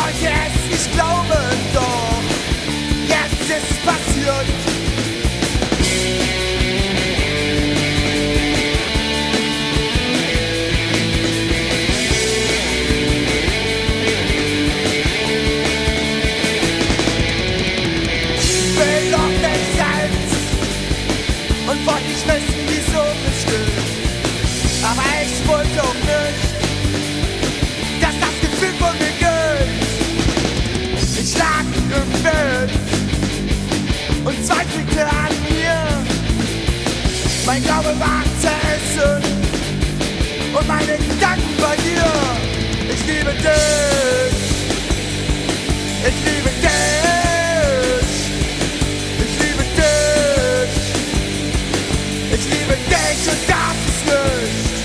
manche es nicht glauben, doch. Mein Glaube war zerrissen und meine Gedanken bei dir. Ich liebe dich. Ich liebe dich. Ich liebe dich. Ich liebe dich und darf es nicht.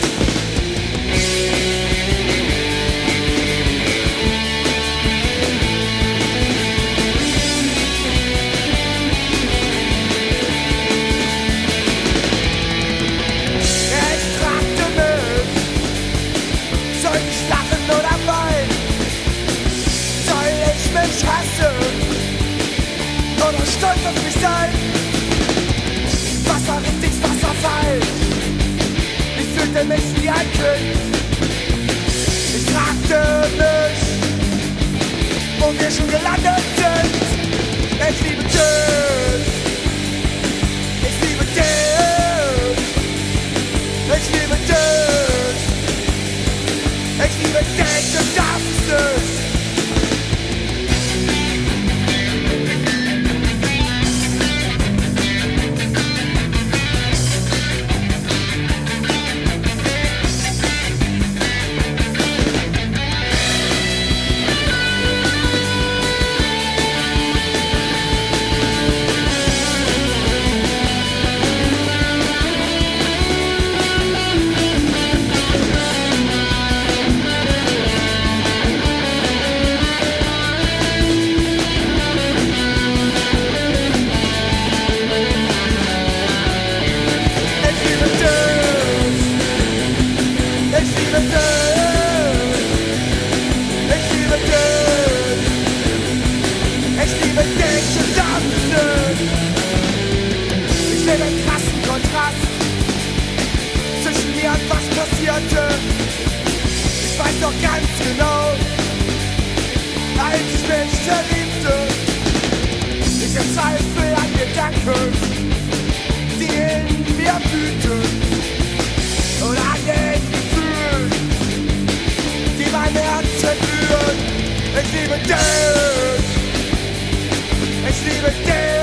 Stolz auf mich sein? Was war richtig, was war falsch? Ich fühlte mich wie ein Kind. Ich fragte mich, wo wir schon gelandet sind. Sehe den krassen Kontrast zwischen mir und was passierte. Ich weiß doch ganz genau, als ich mich verliebte. Ich verzweifle an Gedanken die in mir wüten und an den Gefühlen, die mein Herz zerrühren. Ich liebe dich, ich liebe dich.